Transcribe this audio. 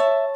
you